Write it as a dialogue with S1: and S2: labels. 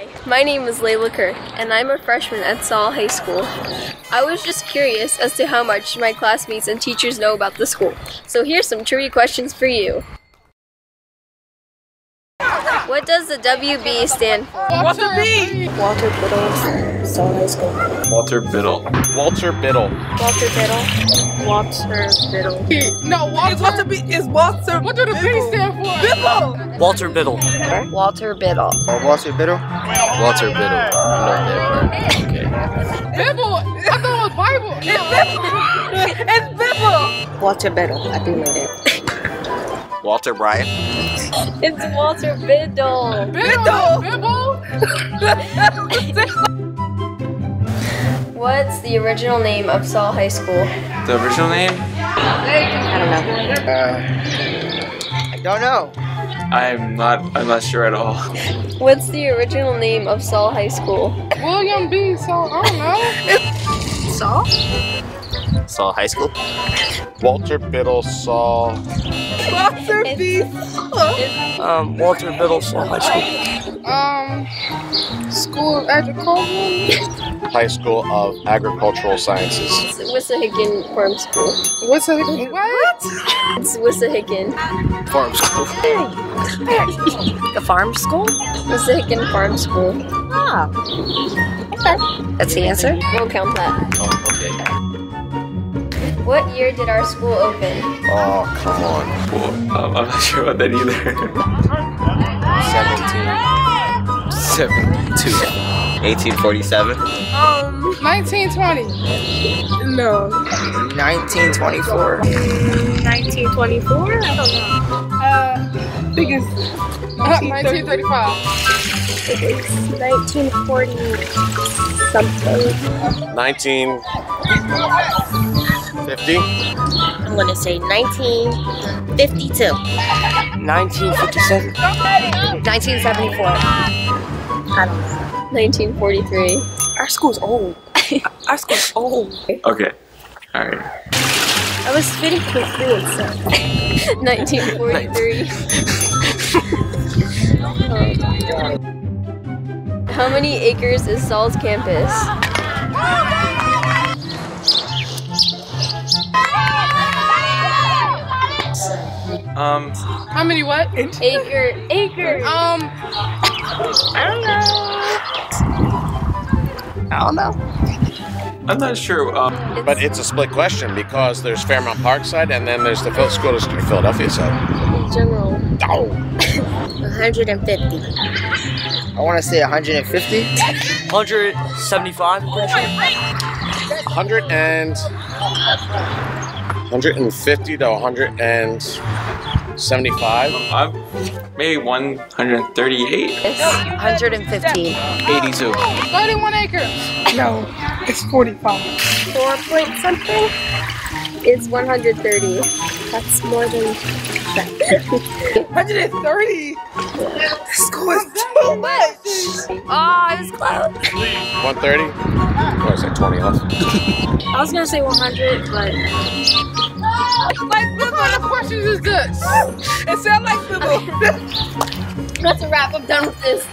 S1: Hi, my name is Laela Kirk, and I'm a freshman at Saul High School. I was just curious as to how much my classmates and teachers know about the school. So here's some trivia questions for you. What does the WB stand for?
S2: Walter B.
S1: Walter Biddle, Saul High School.
S3: Walter Biddle.
S4: Walter Biddle.
S1: Walter Biddle. Walter Biddle.
S2: No, Walter. Walter B is Walter. What do the B stand for? Bibble.
S4: Walter Biddle.
S1: Walter Biddle.
S5: Walter Biddle?
S3: Walter Biddle. You know that part. Okay.
S2: Bibble. I thought it was Bible. It's Bibble. it's Bibble.
S1: Walter Biddle. I do know that.
S4: Walter Bryant.
S1: It's Walter Biddle.
S2: Bibble. Bibble.
S1: What's the original name of Saul High School?
S3: The original name?
S1: I don't know.
S5: Uh, I don't know.
S3: I'm not. I'm not sure at all.
S1: What's the original name of Saul High School?
S2: William B. Saul. I don't know.
S1: Saul?
S4: Saul High School.
S5: Walter Biddle Saul.
S2: Walter B.
S4: Um, Walter Biddle Saul High School.
S2: Um, School of Agriculture.
S5: High School of Agricultural Sciences.
S1: It's Wissahickon Farm School.
S2: What's it? What?
S1: It's Wissahickon.
S4: Farm School.
S6: The farm school?
S1: Wissahickon Farm School.
S6: Ah. Okay. That's the answer?
S1: We'll count that.
S3: Oh, okay.
S1: What year did our school open?
S5: Oh, come on.
S3: Well, um, I'm not sure about that either.
S4: 17. 72. 1847.
S1: Um,
S2: 1920. No.
S4: 1924.
S1: 1924? I don't know.
S2: Uh, I think it's uh, 1935.
S1: It's 1940 something.
S5: 1950?
S6: I'm going to say 1952.
S4: 1957.
S6: 1974. I don't know.
S1: 1943.
S6: Our school's old. Our school's old.
S3: Okay. All right.
S1: I was spitting quickly and stuff. 1943. Oh. How many acres is Saul's campus?
S3: Oh Um.
S2: How many what?
S1: Acre, acre.
S2: Um,
S1: I don't know.
S6: I don't know.
S3: I'm not sure. Um.
S5: But it's a split question because there's Fairmount Parkside and then there's the Phil- School District of Philadelphia side.
S1: In general.
S5: Oh,
S6: 150.
S5: I want to say 150.
S4: 175. I'm pretty sure.
S5: 100 and 150 to 175.
S3: I'm maybe 138.
S1: It's
S6: 115.
S3: 82.
S2: 31 acres. No, it's 45.
S1: four point something. It's 130. That's more than
S2: 130. This School is too much.
S1: Oh, I was close.
S5: 130. What was that? 20 off.
S1: I was gonna say 100, but
S2: Like, kind of questions is this? It sounds like little.
S1: that's a wrap. I'm done with this.